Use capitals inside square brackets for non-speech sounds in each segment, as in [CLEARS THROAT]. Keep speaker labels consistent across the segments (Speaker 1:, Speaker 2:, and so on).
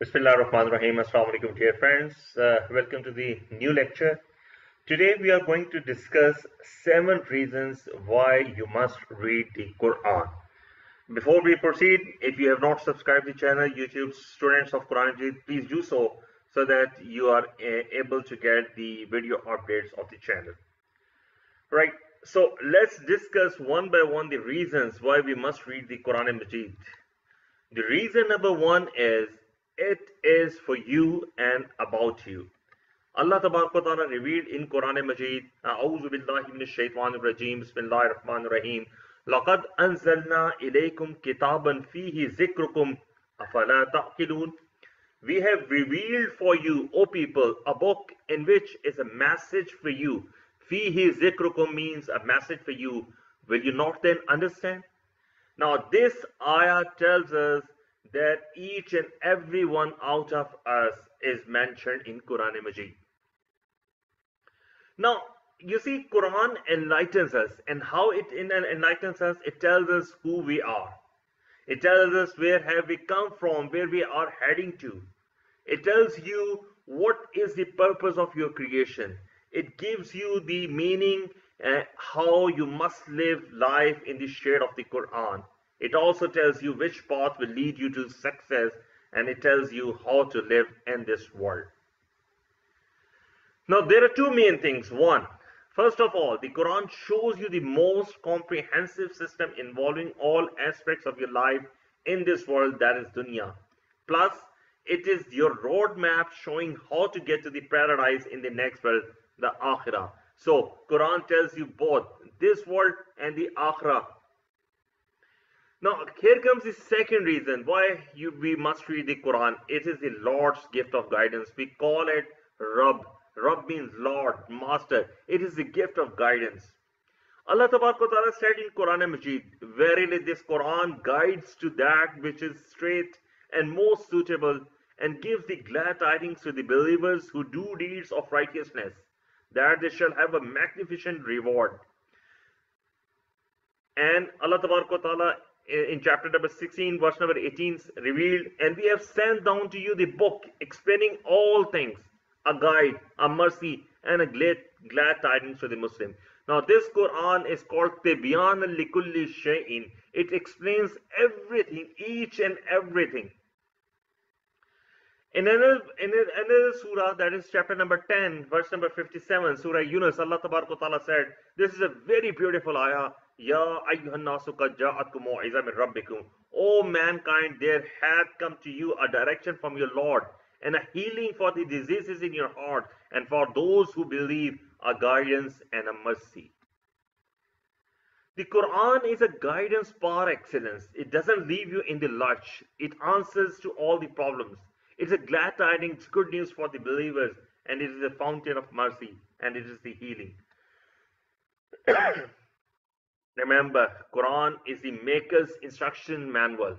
Speaker 1: Bismillah ar-Rahman ar-Rahim. Assalamu dear friends. Uh, welcome to the new lecture. Today we are going to discuss seven reasons why you must read the Quran. Before we proceed, if you have not subscribed the channel YouTube Students of Quran please do so so that you are uh, able to get the video updates of the channel. Right. So let's discuss one by one the reasons why we must read the Quran and Majid. The reason number one is it is for you and about you. Allah Ta'ala revealed in Quran Majid, A'udhu billahi minash shaitanir rajim, Bismillahir Rahmanir Rahim, لَقَدْ أَنزَلْنَا إِلَيْكُمْ كِتَابًا فِيهِ ذِكْرُكُمْ أَفَلَا تَعْقِلُونَ We have revealed for you, O people, a book in which is a message for you. فِيهِ ذِكْرُكُمْ means a message for you. Will you not then understand? Now this ayah tells us that each and every one out of us is mentioned in Quran Majid. Now, you see, Quran enlightens us, and how it enlightens us, it tells us who we are. It tells us where have we come from, where we are heading to. It tells you what is the purpose of your creation. It gives you the meaning, uh, how you must live life in the shade of the Quran. It also tells you which path will lead you to success and it tells you how to live in this world. Now, there are two main things. One, first of all, the Quran shows you the most comprehensive system involving all aspects of your life in this world, that is dunya. Plus, it is your roadmap showing how to get to the paradise in the next world, the akhirah. So, Quran tells you both this world and the akhirah now, here comes the second reason why you, we must read the Quran. It is the Lord's gift of guidance. We call it Rabb. Rabb means Lord, Master. It is the gift of guidance. Allah Ta'ala said in Quran Majid, Verily this Quran guides to that which is straight and most suitable and gives the glad tidings to the believers who do deeds of righteousness, that they shall have a magnificent reward. And Allah Ta'ala in chapter number 16, verse number 18 revealed, and we have sent down to you the book explaining all things, a guide, a mercy, and a glad, glad tidings for the Muslim. Now, this Quran is called Tibyan al-Likulli Shay'in. It explains everything, each and everything. In another, in another surah, that is chapter number 10, verse number 57, Surah Yunus, Allah Ta'ala said, this is a very beautiful ayah. Ya mu'iza min rabbikum. O mankind, there hath come to you a direction from your Lord and a healing for the diseases in your heart and for those who believe a guidance and a mercy. The Quran is a guidance par excellence. It doesn't leave you in the lurch. It answers to all the problems. It's a glad tidings, good news for the believers, and it is a fountain of mercy, and it is the healing. [CLEARS THROAT] Remember, Quran is the maker's instruction manual.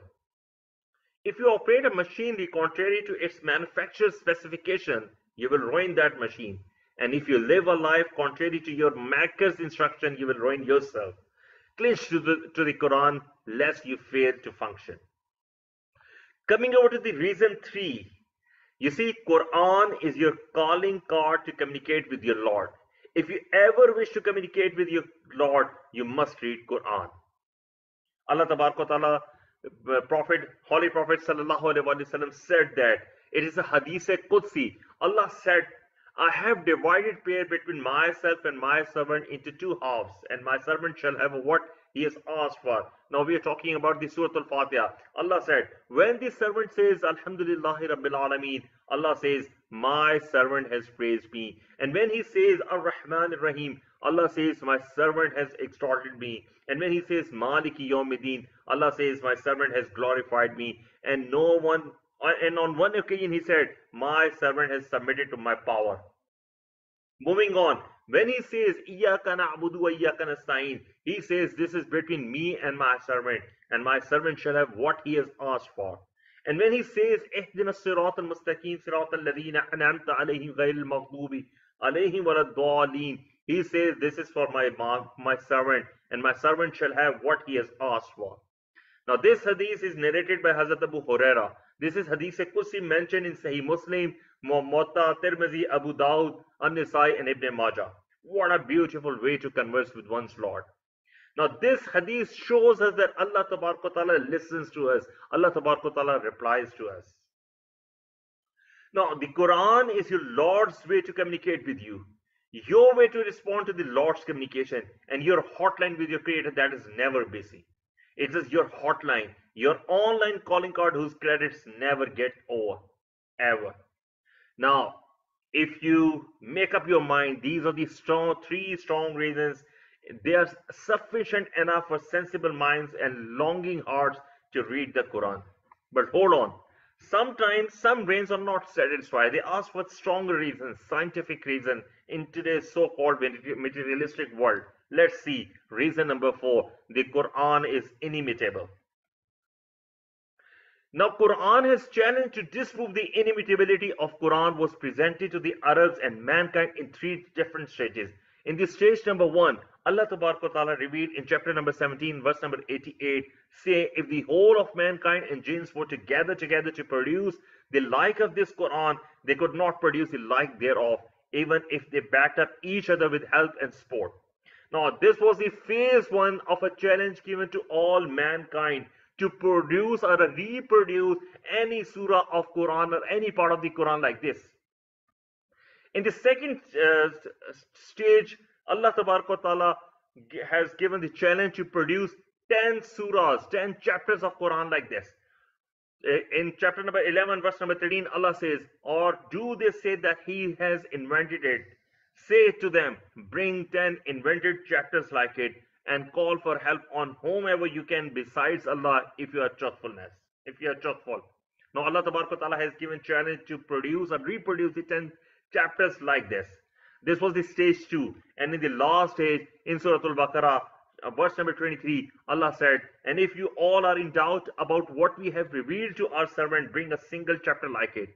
Speaker 1: If you operate a machinery contrary to its manufacturer's specification, you will ruin that machine. And if you live a life contrary to your maker's instruction, you will ruin yourself. Clinch to the, to the Quran lest you fail to function. Coming over to the reason three, you see, Quran is your calling card to communicate with your Lord. If you ever wish to communicate with your Lord, you must read Quran. Allah Ta'ala, uh, Prophet, Holy Prophet Sallallahu Wasallam said that it is a Hadith Qudsi. Allah said, I have divided prayer between myself and my servant into two halves, and my servant shall have what he has asked for. Now we are talking about the Surah Al-Fatiha. Allah said, when the servant says, Alhamdulillahi Rabbil Alameen, Allah says, my servant has praised me. And when he says, Ar-Rahman Ar-Rahim, Allah says, my servant has extorted me. And when he says, Maliki Yawmiddin, Allah says, my servant has glorified me. And no one, uh, and on one occasion he said, my servant has submitted to my power. Moving on, when he says, Iyaka he says, this is between me and my servant, and my servant shall have what he has asked for. And when he says, Ihdina sirat al-mustaqim sirat al-ladhina an'amta alayhim ghayr al-maghdubi alayhim walad he says, this is for my, my servant, and my servant shall have what he has asked for. Now this hadith is narrated by Hazrat Abu Huraira This is Hadith Qudsi mentioned in Sahih Muslim, Muwatta, Tirmizi, Abu Dawud, An-Nisai, and Ibn Majah. What a beautiful way to converse with one's Lord. Now this hadith shows us that Allah Ta'ala listens to us. Allah Ta'ala replies to us. Now the Quran is your Lord's way to communicate with you. Your way to respond to the Lord's communication and your hotline with your Creator that is never busy. It is your hotline, your online calling card whose credits never get over, ever. Now, if you make up your mind, these are the strong, three strong reasons. They are sufficient enough for sensible minds and longing hearts to read the Quran. But hold on. Sometimes some brains are not satisfied. They ask for stronger reasons, scientific reason in today's so-called materialistic world. Let's see. Reason number four. The Quran is inimitable. Now, Quran has challenged to disprove the inimitability of Quran was presented to the Arabs and mankind in three different stages. In the stage number one, Allah Ta'ala revealed in chapter number 17, verse number 88, say, if the whole of mankind and jinns were to gather together to produce the like of this Quran, they could not produce the like thereof, even if they backed up each other with help and support. Now, this was the phase one of a challenge given to all mankind to produce or reproduce any surah of Quran or any part of the Quran like this. In the second uh, stage, Allah Subhanahu Wa Taala has given the challenge to produce 10 surahs, 10 chapters of Quran like this. In chapter number 11, verse number 13, Allah says, Or do they say that He has invented it? Say to them, Bring 10 invented chapters like it and call for help on whomever you can besides Allah if you are truthfulness. If you are truthful. Now Allah Ta'ala has given challenge to produce and reproduce the 10 chapters like this. This was the stage 2. And in the last stage, in Surah Al-Baqarah, uh, verse number 23, Allah said, And if you all are in doubt about what we have revealed to our servant, bring a single chapter like it.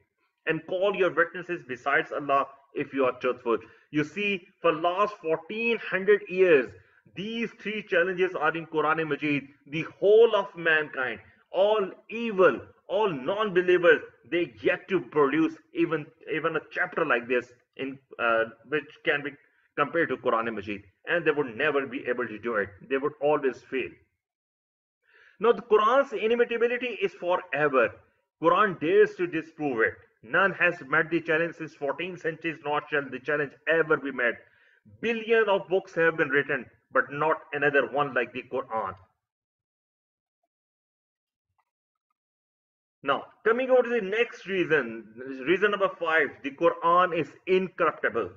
Speaker 1: And call your witnesses besides Allah if you are truthful. You see, for last 1400 years, these three challenges are in Quran Majid. The whole of mankind, all evil, all non-believers, they yet to produce even even a chapter like this in uh, which can be compared to Quran Majid, and they would never be able to do it. They would always fail. Now, the Quran's inimitability is forever. Quran dares to disprove it. None has met the challenge since 14 centuries, nor shall the challenge ever be met. Billions of books have been written, but not another one like the Quran. Now, coming over to the next reason, reason number five, the Quran is incorruptible.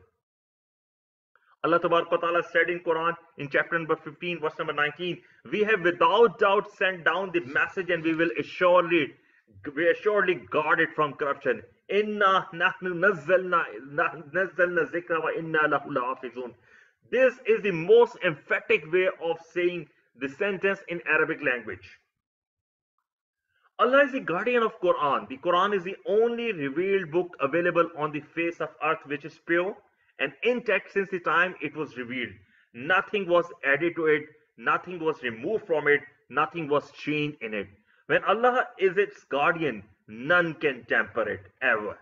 Speaker 1: Allah Ta'ala said in Quran in chapter number 15, verse number 19, we have without doubt sent down the message and we will assuredly, we assuredly guard it from corruption. Inna nazzalna nazzalna. This is the most emphatic way of saying the sentence in Arabic language. Allah is the guardian of Quran. The Quran is the only revealed book available on the face of earth which is pure and intact since the time it was revealed. Nothing was added to it, nothing was removed from it, nothing was changed in it. When Allah is its guardian, none can tamper it ever.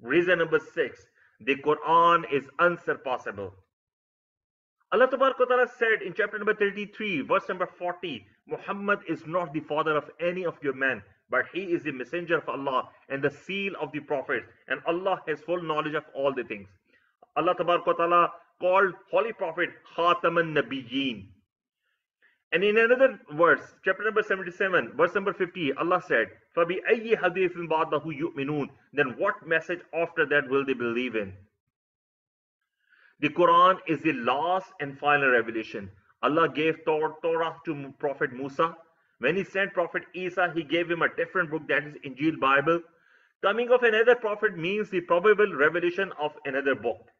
Speaker 1: Reason number six, the Quran is unsurpassable. Allah Ta'ala said in chapter number 33, verse number 40, Muhammad is not the father of any of your men, but he is the messenger of Allah and the seal of the prophets, and Allah has full knowledge of all the things. Allah Ta'ala called Holy Prophet Khataman Nabiyyin. And in another verse, chapter number 77, verse number 50, Allah said, فَبِأَيِّ حَدِيثٍ بَعْدَهُ يُؤْمِنُونَ Then what message after that will they believe in? The Quran is the last and final revelation. Allah gave Torah to Prophet Musa. When he sent Prophet Isa, he gave him a different book that is Injil Bible. Coming of another prophet means the probable revelation of another book.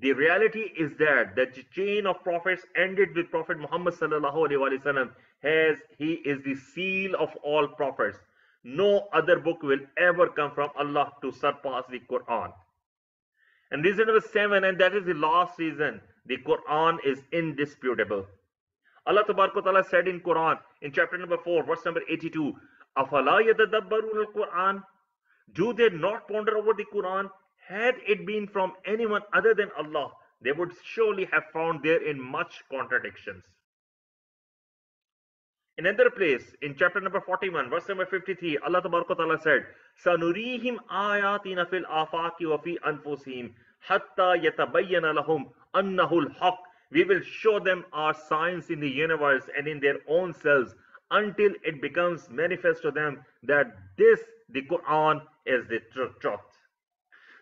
Speaker 1: The reality is that the chain of prophets ended with Prophet Muhammad sallallahu alaihi wasallam as he is the seal of all prophets. No other book will ever come from Allah to surpass the Quran. And reason number seven, and that is the last reason, the Quran is indisputable. Allah Ta'ala said in Quran, in chapter number 4, verse number 82, Quran. Do they not ponder over the Quran? Had it been from anyone other than Allah, they would surely have found therein much contradictions. In another place, in chapter number 41, verse number 53, Allah Ta'ala said, سَنُرِيهِمْ آيَاتِنَا فِي الْآفَاقِ وَفِي أَنفُسِهِمْ حَتَّى يَتَبَيَّنَ لَهُمْ أَنَّهُ الْحَقِّ We will show them our signs in the universe and in their own selves until it becomes manifest to them that this, the Quran, is the truth.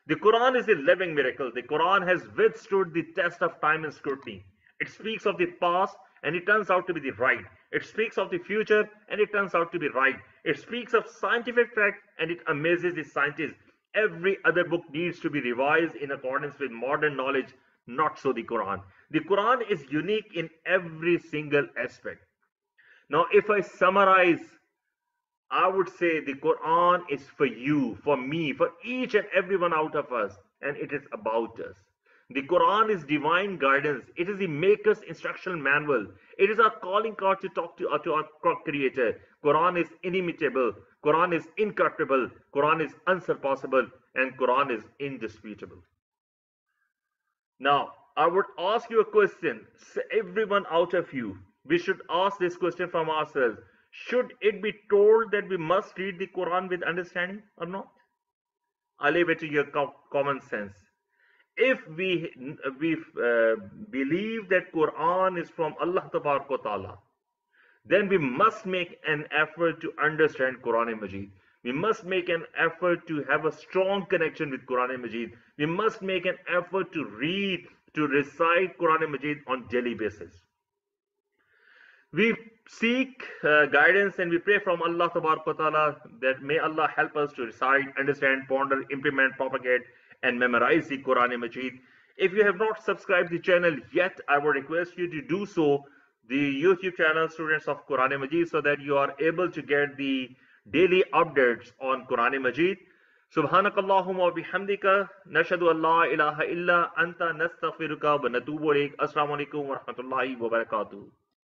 Speaker 1: The Quran is a living miracle. The Quran has withstood the test of time and scrutiny. It speaks of the past and it turns out to be the right. It speaks of the future and it turns out to be right. It speaks of scientific fact and it amazes the scientists. Every other book needs to be revised in accordance with modern knowledge, not so the Quran. The Quran is unique in every single aspect. Now, if I summarize, I would say the Quran is for you, for me, for each and every one out of us, and it is about us. The Quran is divine guidance. It is the Maker's instructional manual. It is our calling card to talk to, uh, to our Creator. Quran is inimitable. Quran is incorruptible. Quran is unsurpassable. And Quran is indisputable. Now, I would ask you a question. Everyone out of you, we should ask this question from ourselves. Should it be told that we must read the Quran with understanding or not? I leave it to your common sense if we we uh, believe that Quran is from Allah Ta'ala, then we must make an effort to understand Quran Majid. We must make an effort to have a strong connection with Quran Majid. We must make an effort to read, to recite Quran Majid on daily basis. We seek uh, guidance and we pray from Allah Ta'ala that may Allah help us to recite, understand, ponder, implement, propagate, and memorize the Quran Majid. If you have not subscribed the channel yet, I would request you to do so, the YouTube channel Students of Quran Majid, so that you are able to get the daily updates on Quran Majid. سبحانك اللهم وبحمدك نشهد ان لا اله الا انت نستغفرك ونتوب اليك السلام عليكم ورحمه الله وبركاته